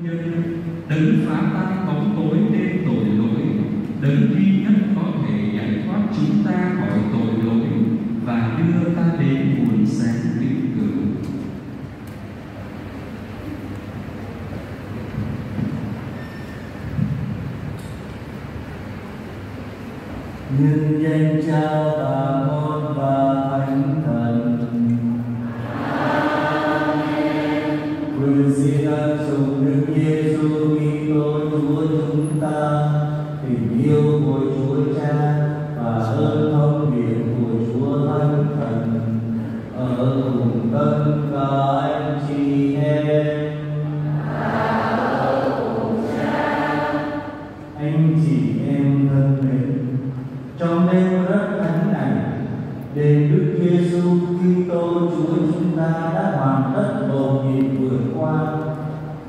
nhân đấng phá tan bóng tối nên tội lỗi. Đấng duy nhất có thể giải thoát chúng ta khỏi tội lỗi và đưa ta đến nguồn sáng vĩnh cửu. Nhân danh cha và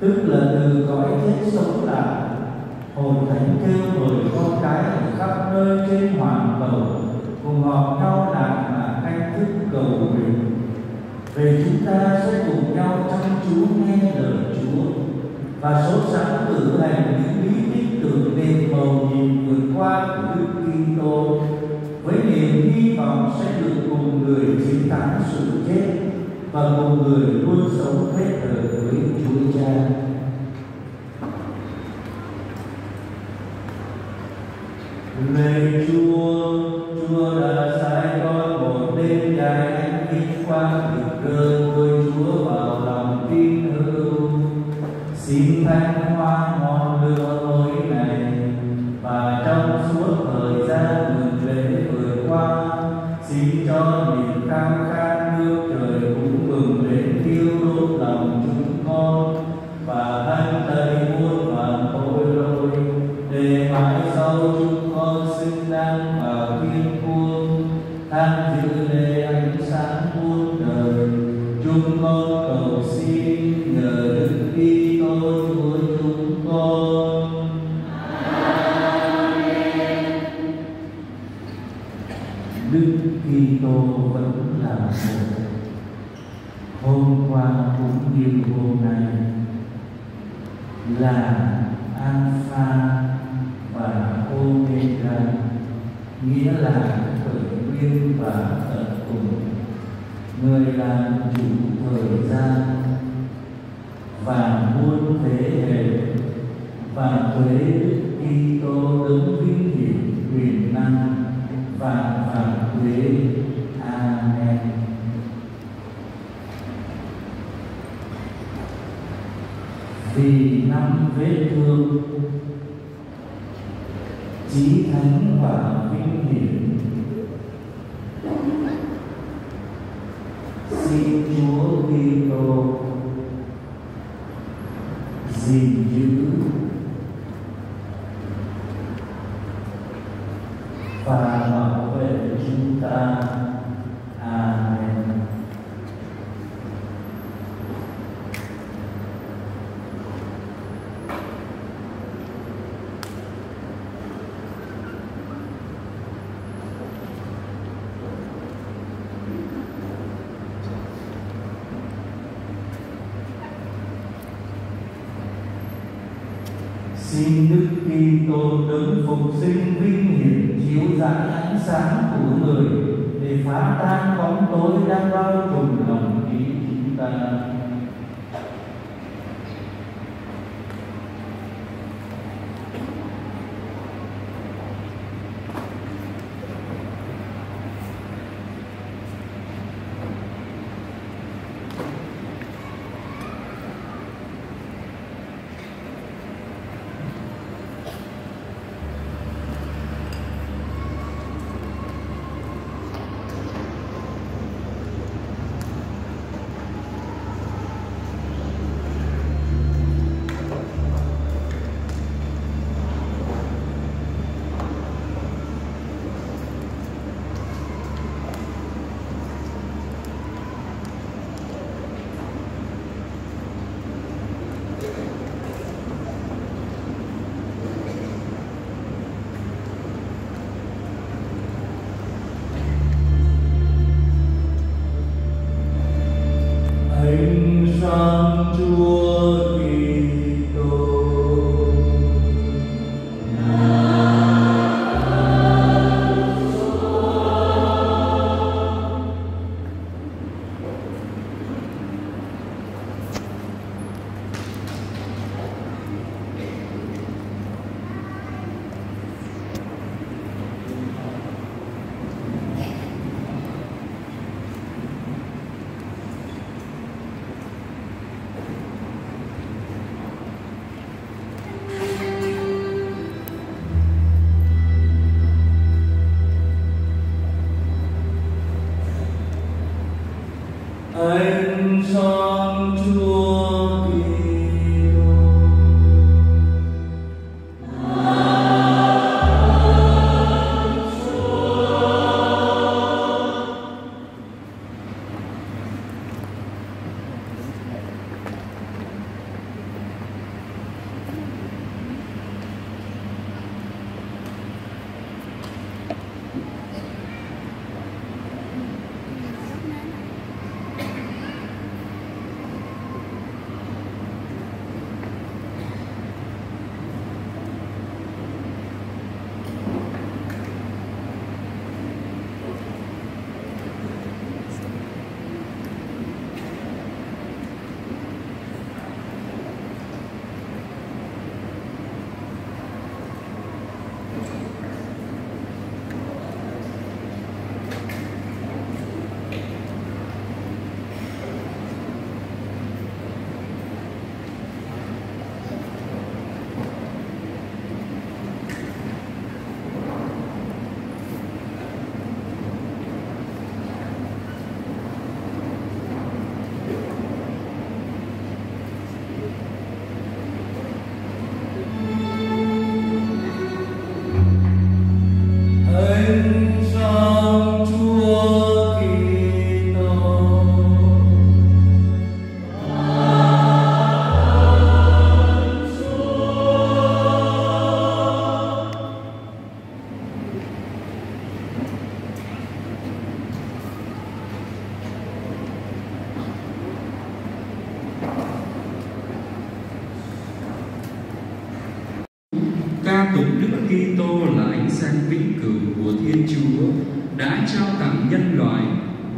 tức là từ cõi chết sống lại. hồn thánh kêu mời con cái ở khắp nơi trên hoàn cầu, cùng họp nhau làm mà anh thức cầu nguyện. Về chúng ta sẽ cùng nhau chăm chú nghe lời Chúa, và số sẵn cử hành những bí tích tưởng đền bầu nhìn vượt qua của Đức Kitô với niềm hy vọng sẽ được cùng người chiến thắng sự chết và cùng người luôn sống hết là Alpha và Omega, nghĩa là khởi nguyên và tận cùng. Người làm chủ thời gian và muôn thế hệ, và thuế Kitô đứng vinh hiển quyền năng và và thuế năm vết thương. Chí thánh và vinh hiển. Xin Chúa Kitô Xin Đức Kitô đấng phục sinh vinh hiển chiếu rạng ánh sáng của người, để phá tan bóng tối đang bao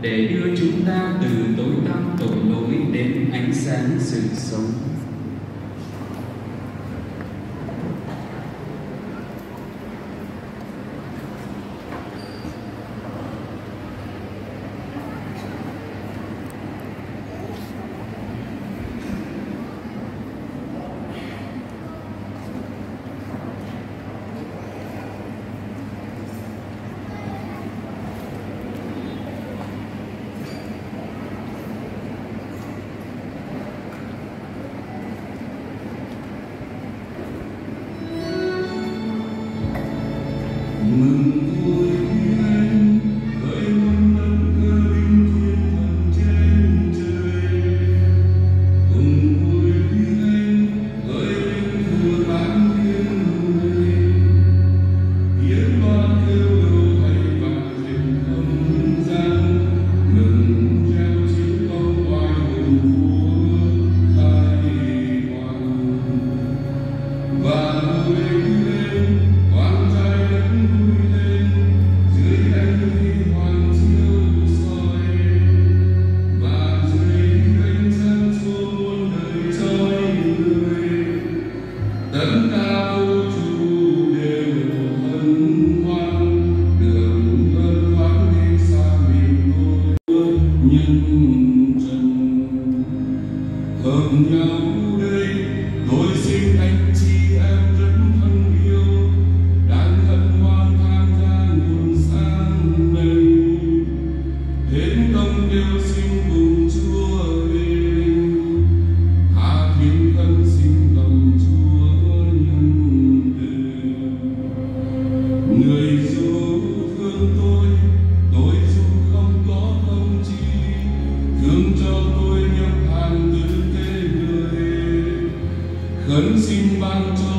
để đưa chúng ta từ tối tăm tội lỗi đến ánh sáng sự sống. But now Thần xin ban cho